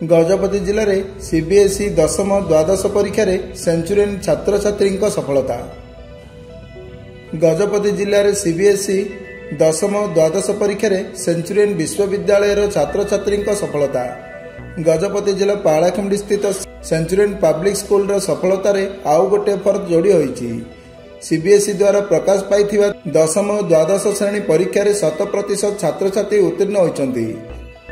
ଗଜପତି ଜିଲ୍ଲାରେ ସିବିଏସ୍ଇ ଦଶମ ଦ୍ୱାଦଶ ପରୀକ୍ଷାରେ ସେଞ୍ଚୁରିଆନ୍ ଛାତ୍ରଛାତ୍ରୀଙ୍କ ସଫଳତା। ଗଜପତି ଜିଲ୍ଲାରେ ସିବିଏସ୍ଇ ଦଶମ ଦ୍ୱାଦଶ ପରୀକ୍ଷାରେ ସେଞ୍ଚୁରିଆନ୍ ବିଶ୍ୱବିଦ୍ୟାଳୟର ଛାତ୍ରଛାତ୍ରୀଙ୍କ ସଫଳତା। ଗଜପତି ଜିଲ୍ଲା ପାଳାଖେମୁଣ୍ଡି ସ୍ଥିତ ସେଞ୍ଚୁରିଆନ୍ ପାବ୍ଲିକ୍ ସ୍କୁଲର ସଫଳତାରେ ଆଉ ଗୋଟିଏ ଫର୍କ ଯୋଡ଼ି ହୋଇଛି। ସିବିଏସ୍ଇ ଦ୍ୱାରା ପ୍ରକାଶ ପାଇଥିବା ଦଶମ ଦ୍ୱାଦଶ ଶ୍ରେଣୀ ପରୀକ୍ଷାରେ ଶତ ପ୍ରତିଶତ ଛାତ୍ରଛାତ୍ରୀ ଉତ୍ତୀର୍ଣ୍ଣ ହୋଇଛନ୍ତି।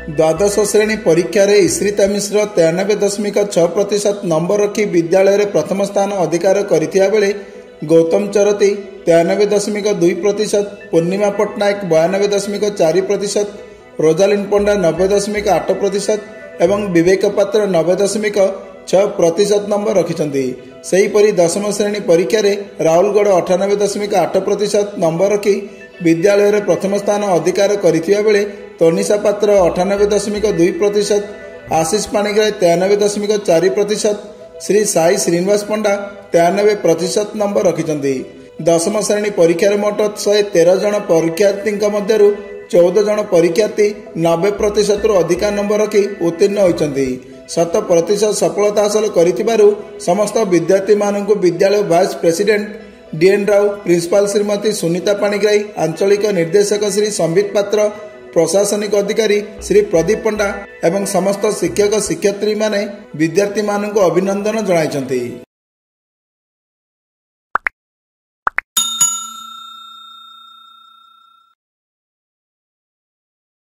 ଦ୍ୱାଦଶ ଶ୍ରେଣୀ ପରୀକ୍ଷାରେ ଇଶ୍ରିତା ମିଶ୍ର ତେୟାନବେ ଦଶମିକ ଛଅ ପ୍ରତିଶତ ନମ୍ବର ରଖି ବିଦ୍ୟାଳୟରେ ପ୍ରଥମ ସ୍ଥାନ ଅଧିକାର କରିଥିବା ବେଳେ ଗୌତମ ଚରତି ତେୟାନବେ ଦଶମିକ ଦୁଇ ପ୍ରତିଶତ ପୂର୍ଣ୍ଣିମା ପଟ୍ଟନାୟକ ବୟାନବେ ଦଶମିକ ଚାରି ପ୍ରତିଶତ ରୋଜାଲିନ୍ ପଣ୍ଡା ନବେ ଦଶମିକ ଆଠ ପ୍ରତିଶତ ଏବଂ ବିବେକ ପାତ୍ର ନବେ ଦଶମିକ ଛଅ ପ୍ରତିଶତ ନମ୍ବର ରଖିଛନ୍ତି। ସେହିପରି ଦଶମ ଶ୍ରେଣୀ ପରୀକ୍ଷାରେ ରାହୁଲଗଡ଼ ଅଠାନବେ ଦଶମିକ ଆଠ ପ୍ରତିଶତ ନମ୍ବର ରଖି ବିଦ୍ୟାଳୟରେ ପ୍ରଥମ ସ୍ଥାନ ଅଧିକାର କରିଥିବା ବେଳେ ତନିଷା ପାତ୍ର ଅଠାନବେ ଦଶମିକ ଦୁଇ ପ୍ରତିଶତ ଆଶିଷ ପାଣିଗ୍ରାହୀ ତେୟାନବେ ଦଶମିକ ଚାରି ପ୍ରତିଶତ ଶ୍ରୀ ସାଇ ଶ୍ରୀନିବାସ ପଣ୍ଡା ତେୟାନବେ ପ୍ରତିଶତ ନମ୍ବର ରଖିଛନ୍ତି। ଦଶମ ଶ୍ରେଣୀ ପରୀକ୍ଷାରେ ମୋଟ ଶହେ ତେର ଜଣ ପରୀକ୍ଷାର୍ଥୀଙ୍କ ମଧ୍ୟରୁ ଚଉଦ ଜଣ ପରୀକ୍ଷାର୍ଥୀ ନବେ ପ୍ରତିଶତରୁ ଅଧିକା ନମ୍ବର ରଖି ଉତ୍ତୀର୍ଣ୍ଣ ହୋଇଛନ୍ତି। ଶତ ପ୍ରତିଶତ ସଫଳତା ହାସଲ କରିଥିବାରୁ ସମସ୍ତ ବିଦ୍ୟାର୍ଥୀମାନଙ୍କୁ ବିଦ୍ୟାଳୟ vice president DN Rau principal Shrimati Sunita Panigrahi ଆଞ୍ଚଳିକ ନିର୍ଦ୍ଦେଶକ ଶ୍ରୀ ସମ୍ବିତ ପାତ୍ର ପ୍ରଶାସନିକ ଅଧିକାରୀ ଶ୍ରୀ ପ୍ରଦୀପ ପଣ୍ଡା ଏବଂ ସମସ୍ତ ଶିକ୍ଷକ ଶିକ୍ଷୟିତ୍ରୀମାନେ ବିଦ୍ୟାର୍ଥୀମାନଙ୍କୁ ଅଭିନନ୍ଦନ ଜଣାଇଛନ୍ତି।